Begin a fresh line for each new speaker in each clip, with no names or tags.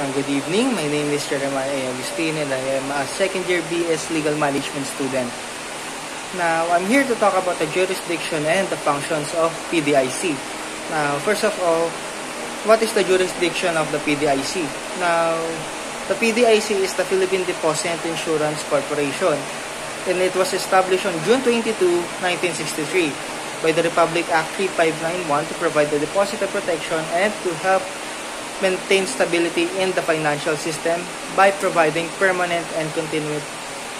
Uh, good evening. My name is Jeremiah. Agustin and I am a second year BS Legal Management student. Now, I'm here to talk about the jurisdiction and the functions of PDIC. Now, first of all, what is the jurisdiction of the PDIC? Now, the PDIC is the Philippine Deposit Insurance Corporation and it was established on June 22, 1963 by the Republic Act 3591 to provide the depositor protection and to help maintain stability in the financial system by providing permanent and continu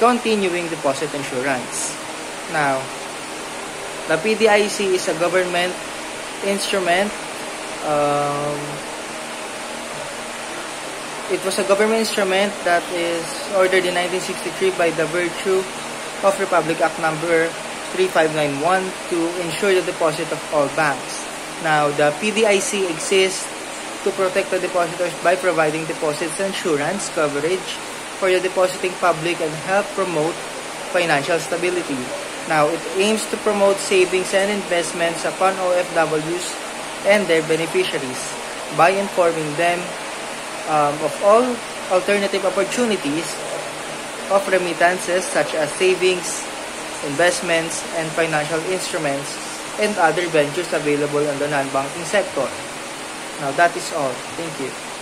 continuing deposit insurance. Now, the PDIC is a government instrument. Um, it was a government instrument that is ordered in 1963 by the virtue of Republic Act number 3591 to ensure the deposit of all banks. Now, the PDIC exists to protect the depositors by providing deposits insurance coverage for the depositing public and help promote financial stability. Now, it aims to promote savings and investments upon OFWs and their beneficiaries by informing them um, of all alternative opportunities of remittances such as savings, investments, and financial instruments and other ventures available in the non-banking sector. Now that is all. Thank you.